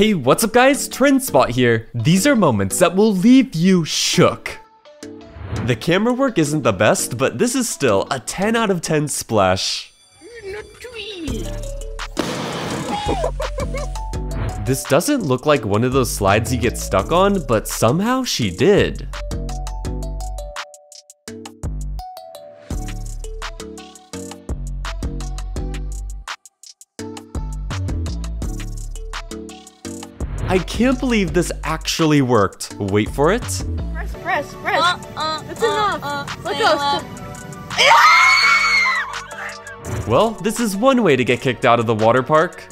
Hey, what's up guys? Trendspot here. These are moments that will leave you shook. The camera work isn't the best, but this is still a 10 out of 10 splash. This doesn't look like one of those slides you get stuck on, but somehow she did. I can't believe this actually worked. Wait for it. Press, press, press. Uh, uh, That's uh, enough. uh, Let Layla. go. Well, this is one way to get kicked out of the water park.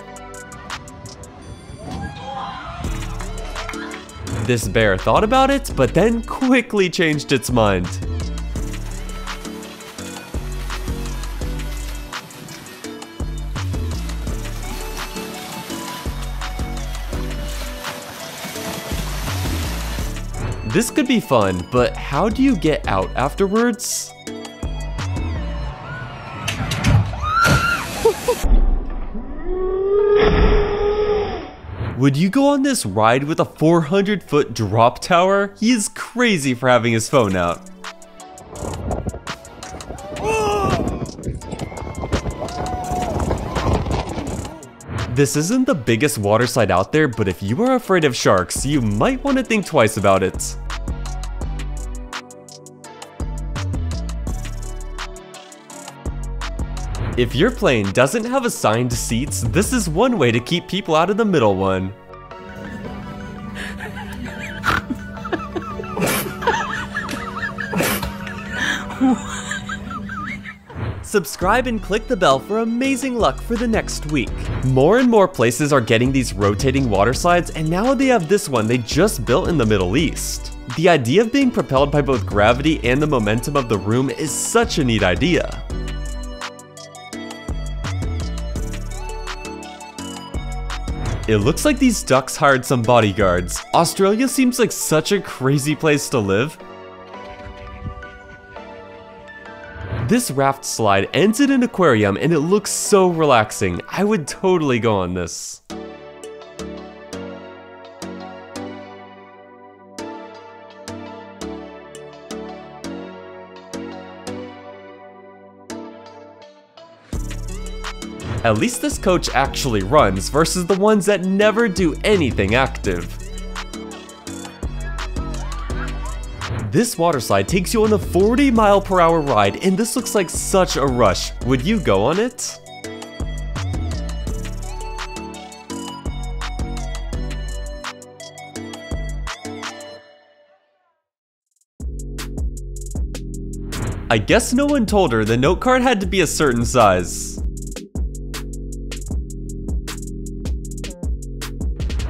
This bear thought about it, but then quickly changed its mind. This could be fun, but how do you get out afterwards? Would you go on this ride with a 400 foot drop tower? He is crazy for having his phone out. This isn't the biggest water slide out there, but if you are afraid of sharks, you might want to think twice about it. If your plane doesn't have assigned seats, this is one way to keep people out of the middle one. Subscribe and click the bell for amazing luck for the next week. More and more places are getting these rotating water slides and now they have this one they just built in the Middle East. The idea of being propelled by both gravity and the momentum of the room is such a neat idea. It looks like these ducks hired some bodyguards. Australia seems like such a crazy place to live. This raft slide ends in an aquarium and it looks so relaxing. I would totally go on this. At least this coach actually runs versus the ones that never do anything active. This water slide takes you on a 40 mile per hour ride and this looks like such a rush. Would you go on it? I guess no one told her the note card had to be a certain size.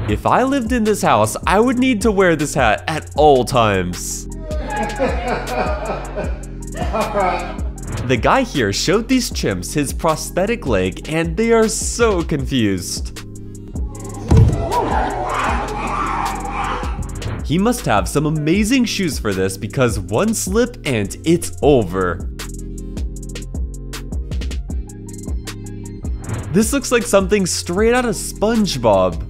If I lived in this house, I would need to wear this hat at all times. The guy here showed these chimps his prosthetic leg and they are so confused. He must have some amazing shoes for this because one slip and it's over. This looks like something straight out of SpongeBob.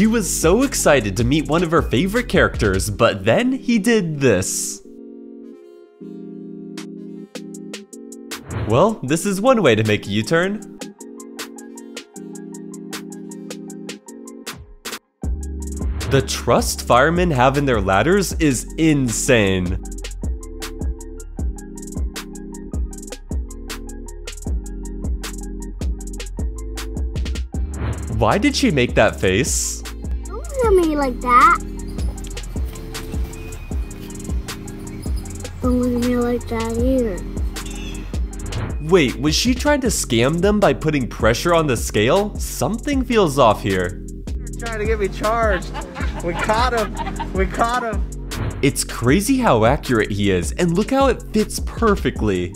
She was so excited to meet one of her favorite characters, but then he did this. Well, this is one way to make a U-turn. The trust firemen have in their ladders is insane. Why did she make that face? Don't look at me like that. Don't look at me like that either. Wait, was she trying to scam them by putting pressure on the scale? Something feels off here. trying to get me charged. We caught him. We caught him. It's crazy how accurate he is, and look how it fits perfectly.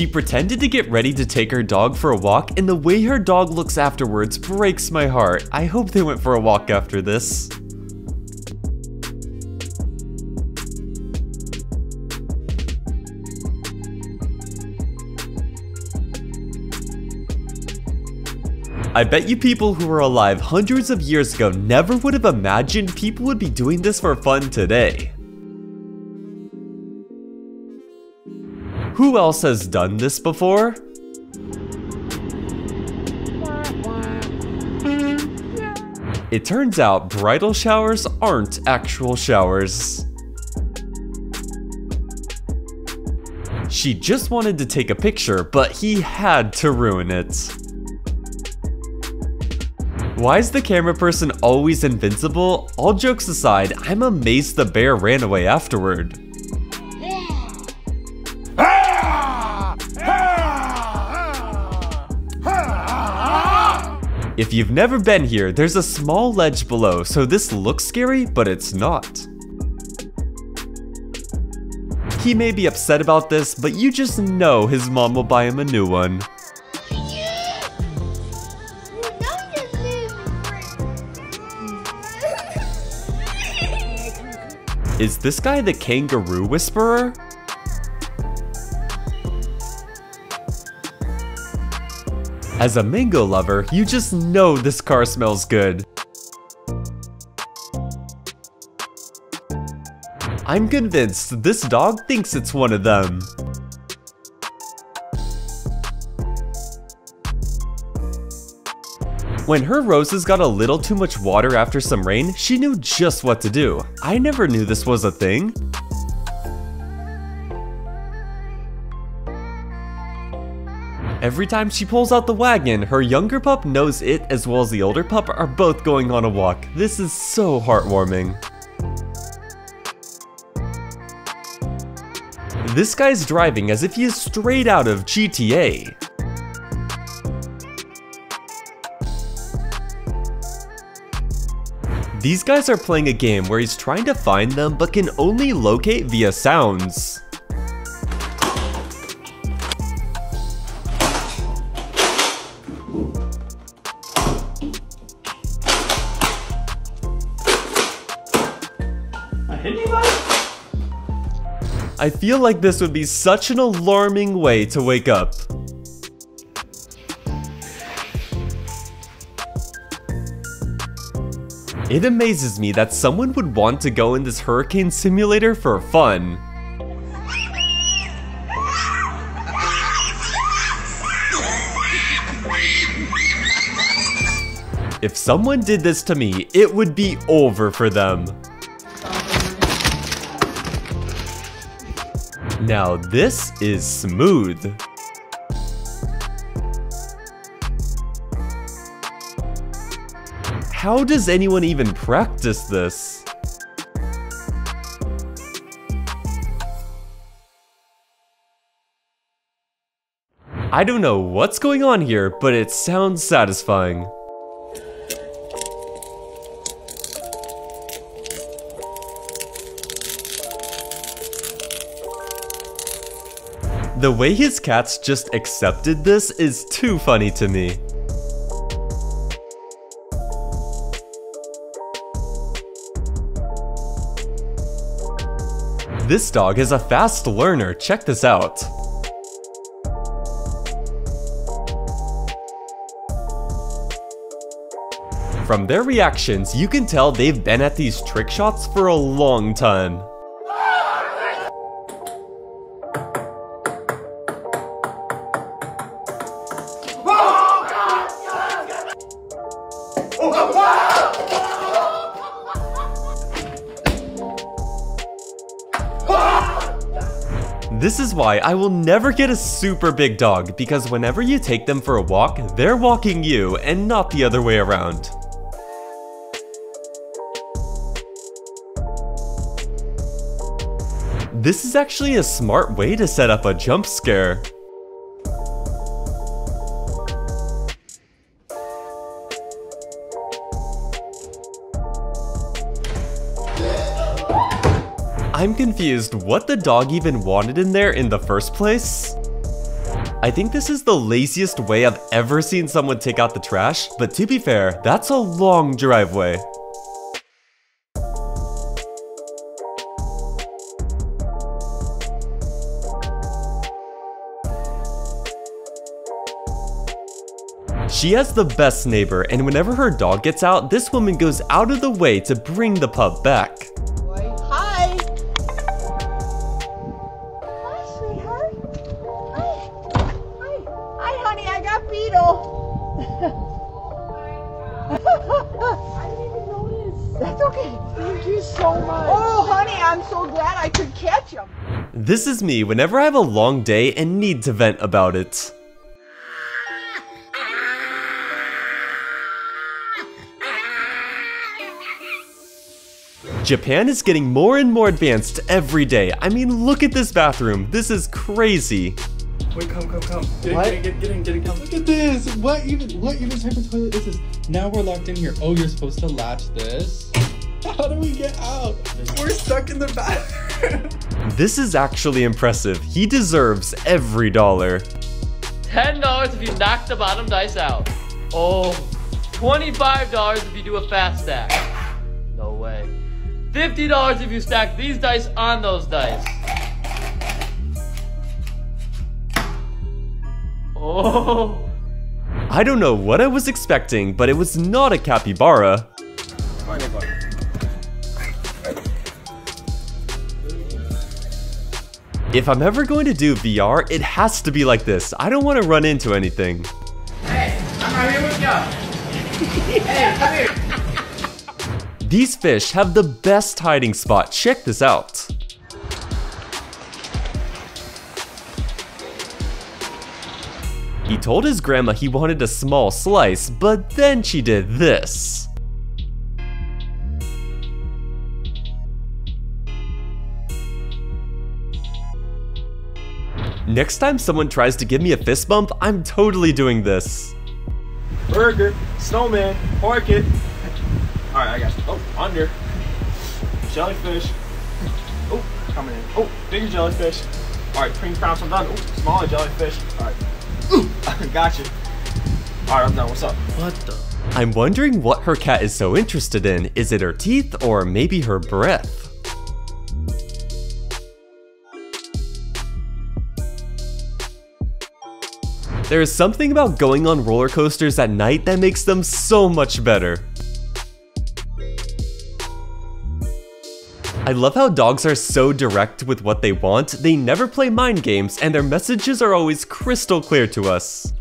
She pretended to get ready to take her dog for a walk, and the way her dog looks afterwards breaks my heart. I hope they went for a walk after this. I bet you people who were alive hundreds of years ago never would have imagined people would be doing this for fun today. Who else has done this before? It turns out bridal showers aren't actual showers. She just wanted to take a picture, but he had to ruin it. Why is the camera person always invincible? All jokes aside, I'm amazed the bear ran away afterward. If you've never been here, there's a small ledge below, so this looks scary, but it's not. He may be upset about this, but you just know his mom will buy him a new one. Is this guy the kangaroo whisperer? As a mango lover, you just know this car smells good. I'm convinced this dog thinks it's one of them. When her roses got a little too much water after some rain, she knew just what to do. I never knew this was a thing. Every time she pulls out the wagon, her younger pup knows it as well as the older pup are both going on a walk. This is so heartwarming. This guy's driving as if he is straight out of GTA. These guys are playing a game where he's trying to find them but can only locate via sounds. I feel like this would be such an alarming way to wake up. It amazes me that someone would want to go in this hurricane simulator for fun. If someone did this to me, it would be over for them. Now this is smooth. How does anyone even practice this? I don't know what's going on here, but it sounds satisfying. The way his cats just accepted this is too funny to me. This dog is a fast learner, check this out. From their reactions, you can tell they've been at these trick shots for a long time. Why I will never get a super big dog, because whenever you take them for a walk, they're walking you and not the other way around. This is actually a smart way to set up a jump scare. I'm confused what the dog even wanted in there in the first place. I think this is the laziest way I've ever seen someone take out the trash, but to be fair, that's a long driveway. She has the best neighbor, and whenever her dog gets out, this woman goes out of the way to bring the pup back. Is me whenever I have a long day and need to vent about it. Japan is getting more and more advanced every day. I mean, look at this bathroom. This is crazy. Wait, come, come, come. Get What? in, get in, get in, get in, get in, come. Look at this! What even what even type of toilet is this? Now we're locked in here. Oh, you're supposed to latch this? How do we get out? We're stuck in the bathroom. This is actually impressive. He deserves every dollar. $10 if you knock the bottom dice out. Oh, $25 if you do a fast stack. No way. $50 if you stack these dice on those dice. Oh. I don't know what I was expecting, but it was not a capybara. If I'm ever going to do VR, it has to be like this. I don't want to run into anything. Hey, I'm right here with you. hey, come here. These fish have the best hiding spot. Check this out. He told his grandma he wanted a small slice, but then she did this. Next time someone tries to give me a fist bump, I'm totally doing this. Burger, snowman, orchid. Alright, I got you. Oh, under. Jellyfish. Oh, coming in. Oh, bigger jellyfish. Alright, cream crabs, I'm done. Oh, smaller jellyfish. Alright. Ooh, got you. Alright, I'm done. What's up? What the? I'm wondering what her cat is so interested in. Is it her teeth or maybe her breath? There is something about going on roller coasters at night that makes them so much better. I love how dogs are so direct with what they want, they never play mind games, and their messages are always crystal clear to us.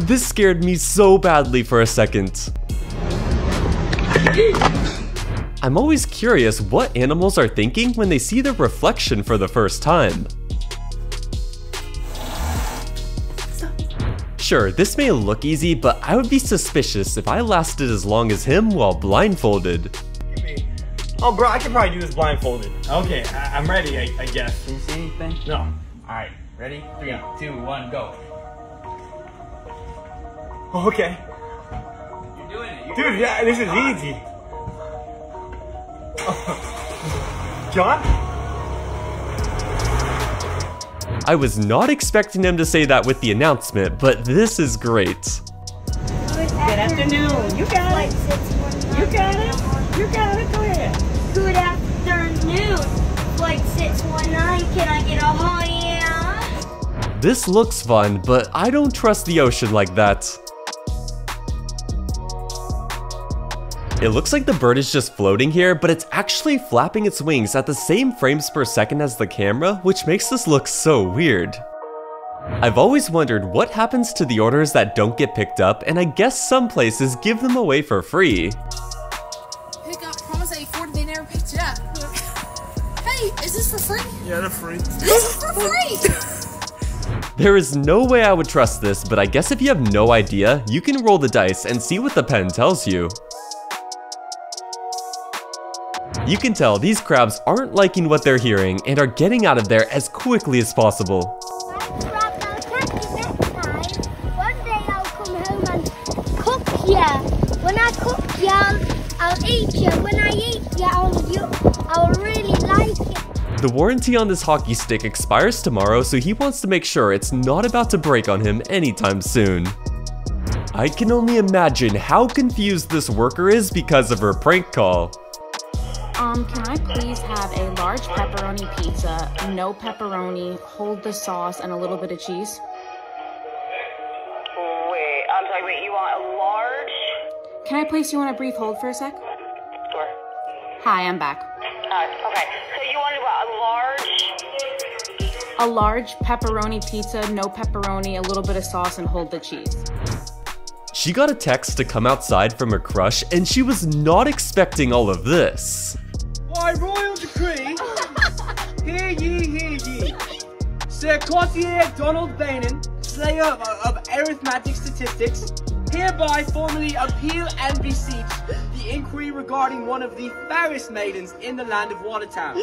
This scared me so badly for a second. I'm always curious what animals are thinking when they see their reflection for the first time. Sure, this may look easy, but I would be suspicious if I lasted as long as him while blindfolded. Oh, bro, I can probably do this blindfolded. Okay, I- I'm ready, I, I guess. Can you see anything? No. Alright, ready? Three, two, one, go. Okay. You're doing it. You're Dude, yeah, this is easy. John? I was not expecting him to say that with the announcement, but this is great. Good afternoon. You got it. You got it. You got it. Go ahead. Good afternoon. Flight 619, can I get a hi yeah? This looks fun, but I don't trust the ocean like that. It looks like the bird is just floating here, but it's actually flapping its wings at the same frames per second as the camera, which makes this look so weird. I've always wondered what happens to the orders that don't get picked up, and I guess some places give them away for free. Pick up, promise I afforded, they never picked it up. Hey, is this for free? Yeah, they're free. This is for free! There is no way I would trust this, but I guess if you have no idea, you can roll the dice and see what the pen tells you. You can tell these crabs aren't liking what they're hearing and are getting out of there as quickly as possible. The warranty on this hockey stick expires tomorrow, so he wants to make sure it's not about to break on him anytime soon. I can only imagine how confused this worker is because of her prank call. Um, can I please have a large pepperoni pizza, no pepperoni, hold the sauce, and a little bit of cheese? Wait, I'm sorry, wait, you want a large? Can I place you on a brief hold for a sec? Sure. Hi, I'm back. Uh, okay, so you wanted what, a large? A large pepperoni pizza, no pepperoni, a little bit of sauce, and hold the cheese. She got a text to come outside from her crush, and she was not expecting all of this. By royal decree, hear ye, hear ye. Sir Courtier Donald Bainin, slayer of, of arithmetic statistics, hereby formally appeal and beseech the inquiry regarding one of the fairest maidens in the land of Watertown.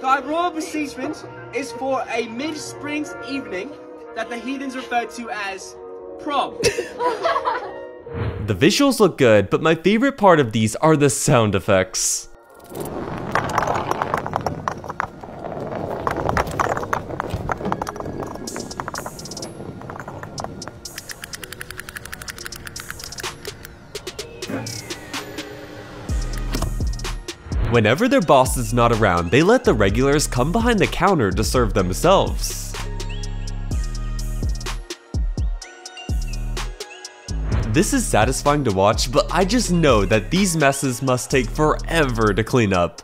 Thy royal beseechment is for a mid-spring's evening that the heathens refer to as prom. The visuals look good, but my favorite part of these are the sound effects. Whenever their boss is not around, they let the regulars come behind the counter to serve themselves. This is satisfying to watch, but I just know that these messes must take forever to clean up.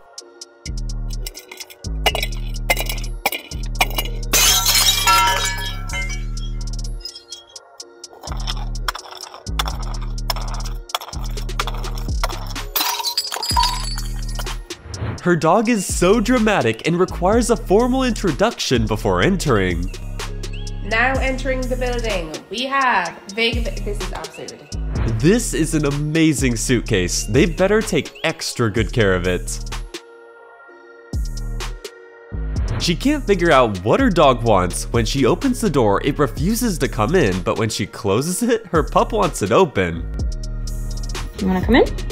Her dog is so dramatic and requires a formal introduction before entering. Now entering the building, we have Big. This is absolutely ridiculous. This is an amazing suitcase. They better take extra good care of it. She can't figure out what her dog wants. When she opens the door, it refuses to come in, but when she closes it, her pup wants it open. You wanna come in?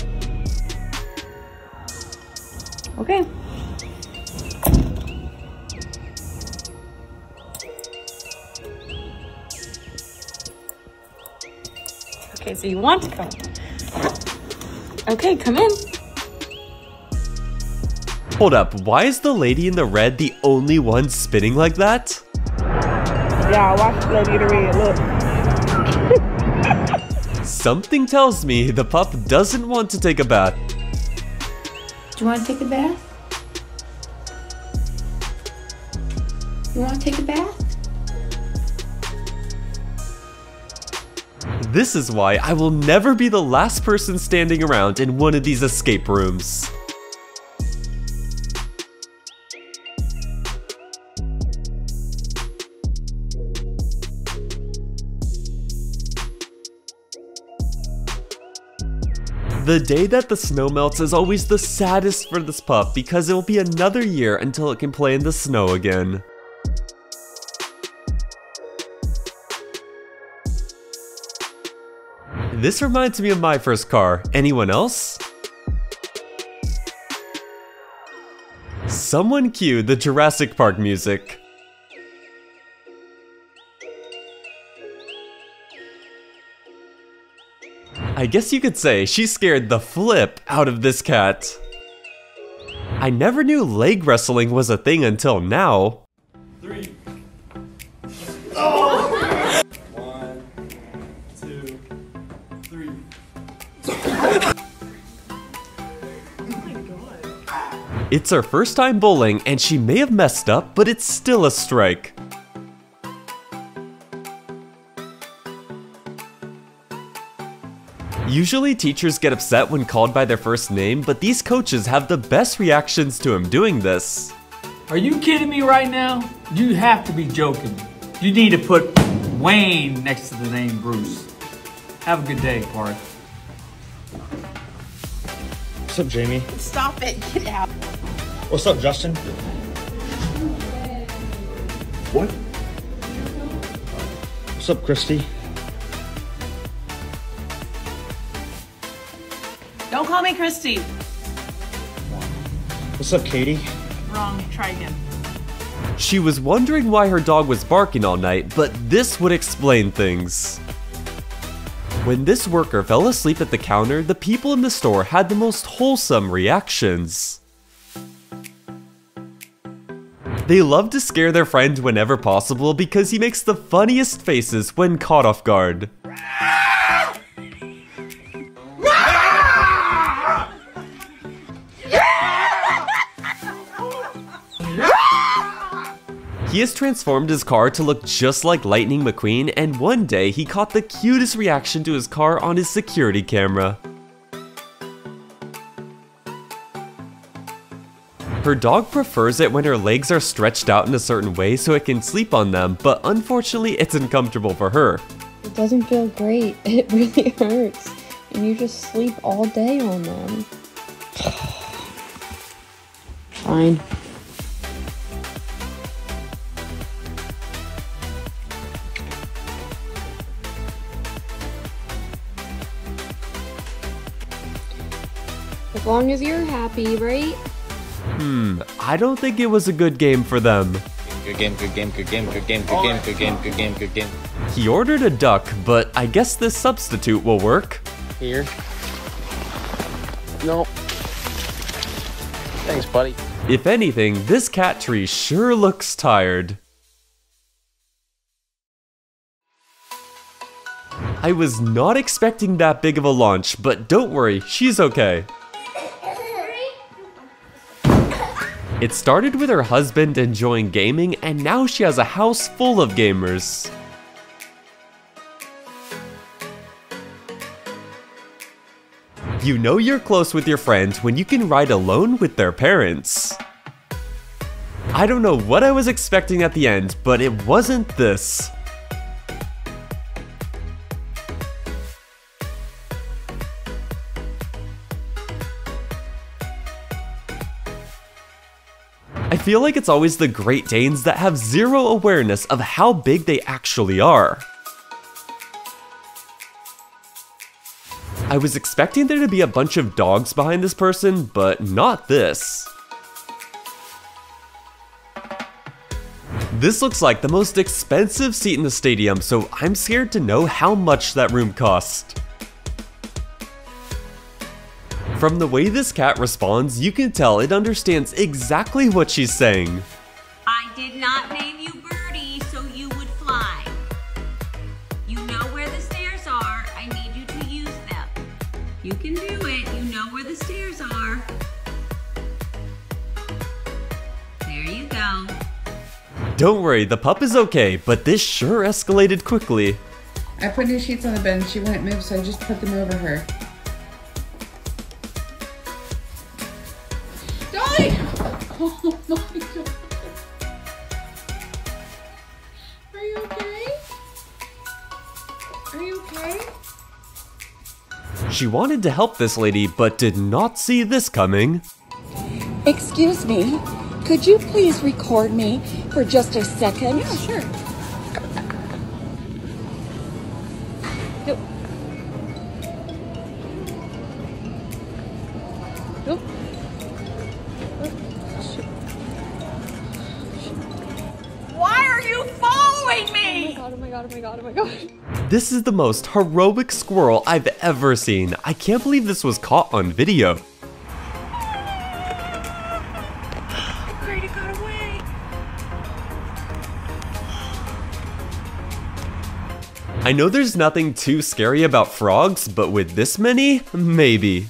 Okay. Okay, so you want to come. Okay, come in. Hold up, why is the lady in the red the only one spinning like that? Yeah, watch the lady in the red. Look. Something tells me the pup doesn't want to take a bath. Do you want to take a bath? You want to take a bath? This is why I will never be the last person standing around in one of these escape rooms. The day that the snow melts is always the saddest for this pup because it will be another year until it can play in the snow again. This reminds me of my first car. Anyone else? Someone cue the Jurassic Park music. I guess you could say she scared the flip out of this cat. I never knew leg wrestling was a thing until now. Three. Oh! One, two, three. It's her first time bowling and she may have messed up, but it's still a strike. Usually teachers get upset when called by their first name, but these coaches have the best reactions to him doing this. Are you kidding me right now? You have to be joking. You need to put Wayne next to the name Bruce. Have a good day, Park. What's up, Jamie? Stop it. Get out. What's up, Justin? What? What's up, Christy? Call me Christy. What's up, Katie? Wrong. Try again. She was wondering why her dog was barking all night, but this would explain things. When this worker fell asleep at the counter, the people in the store had the most wholesome reactions. They love to scare their friend whenever possible because he makes the funniest faces when caught off guard. He has transformed his car to look just like Lightning McQueen, and one day he caught the cutest reaction to his car on his security camera. Her dog prefers it when her legs are stretched out in a certain way so it can sleep on them, but unfortunately it's uncomfortable for her. It doesn't feel great. It really hurts. And you just sleep all day on them. Fine. Long as you're happy, right? Hmm, I don't think it was a good game for them. Good game, good game, good game, good game, good game, good game, good game, good game. He ordered a duck, but I guess this substitute will work. Here. Nope. Thanks, buddy. If anything, this cat tree sure looks tired. I was not expecting that big of a launch, but don't worry, she's okay. It started with her husband enjoying gaming, and now she has a house full of gamers. You know you're close with your friend when you can ride alone with their parents. I don't know what I was expecting at the end, but it wasn't this. I feel like it's always the Great Danes that have zero awareness of how big they actually are. I was expecting there to be a bunch of dogs behind this person, but not this. This looks like the most expensive seat in the stadium, so I'm scared to know how much that room cost. From the way this cat responds, you can tell it understands exactly what she's saying. I did not name you Birdie so you would fly. You know where the stairs are. I need you to use them. You can do it. You know where the stairs are. There you go. Don't worry, the pup is okay, but this sure escalated quickly. I put new sheets on the bed and she wouldn't move, so I just put them over her. She wanted to help this lady, but did not see this coming. Excuse me, could you please record me for just a second? Yeah, sure. This is the most heroic squirrel I've ever seen. I can't believe this was caught on video. Grady got away. I know there's nothing too scary about frogs, but with this many, maybe.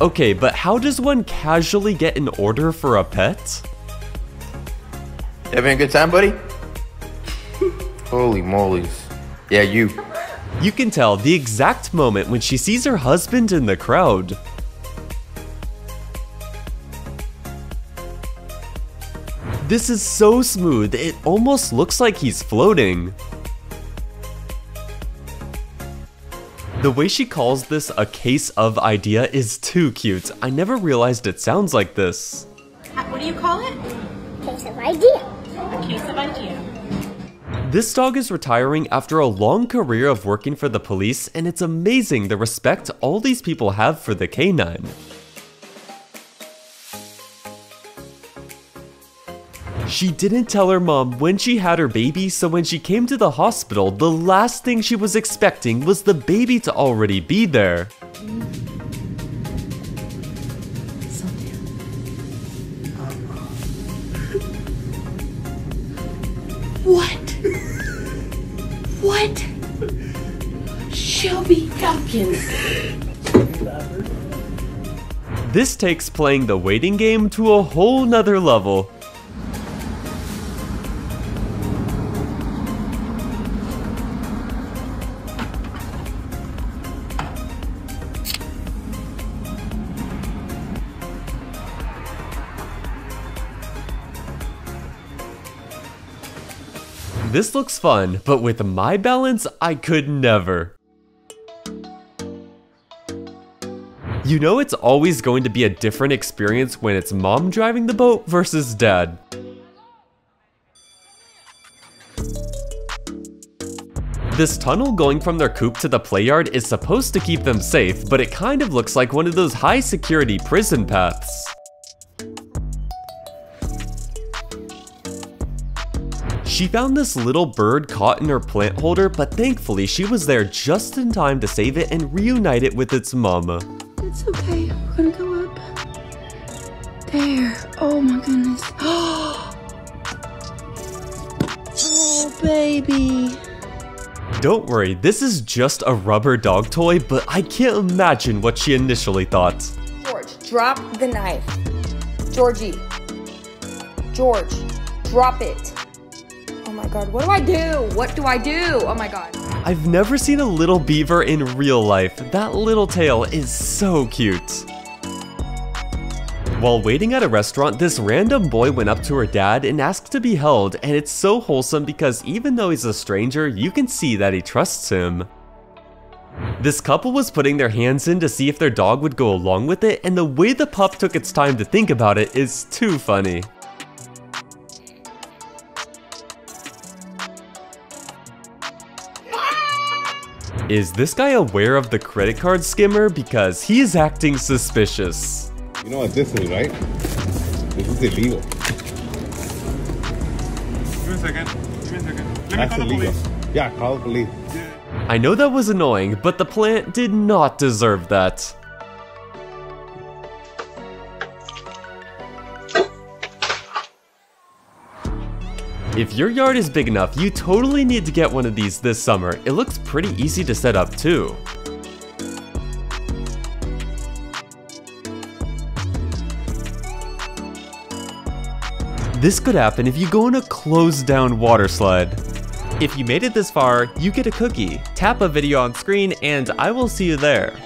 Okay, but how does one casually get an order for a pet? Having a good time, buddy? Holy moly's. Yeah, you. You can tell the exact moment when she sees her husband in the crowd. This is so smooth, it almost looks like he's floating. The way she calls this a case of idea is too cute. I never realized it sounds like this. What do you call it? Case of idea. Of This dog is retiring after a long career of working for the police, and it's amazing the respect all these people have for the canine. She didn't tell her mom when she had her baby, so when she came to the hospital, the last thing she was expecting was the baby to already be there. What? Shelby Falcons. This takes playing the waiting game to a whole nother level. This looks fun, but with my balance, I could never. You know it's always going to be a different experience when it's mom driving the boat versus dad. This tunnel going from their coop to the play yard is supposed to keep them safe, but it kind of looks like one of those high security prison paths. She found this little bird caught in her plant holder, but thankfully she was there just in time to save it and reunite it with its mama. It's okay. We're gonna go up. There. Oh my goodness. Oh, baby. Don't worry, this is just a rubber dog toy, but I can't imagine what she initially thought. George, drop the knife. Georgie. George, drop it. My god, what do I do? What do I do? Oh my god. I've never seen a little beaver in real life. That little tail is so cute. While waiting at a restaurant, this random boy went up to her dad and asked to be held, and it's so wholesome because even though he's a stranger, you can see that he trusts him. This couple was putting their hands in to see if their dog would go along with it, and the way the pup took its time to think about it is too funny. Is this guy aware of the credit card skimmer? Because he's acting suspicious. You know what this is, right? This is illegal. Give me a second. Give me a second. Let me That's call the illegal. police. Yeah, call the police. I know that was annoying, but the plant did not deserve that. Mm-hmm. If your yard is big enough, you totally need to get one of these this summer. It looks pretty easy to set up too. This could happen if you go on a closed down water sled. If you made it this far, you get a cookie. Tap a video on screen and I will see you there.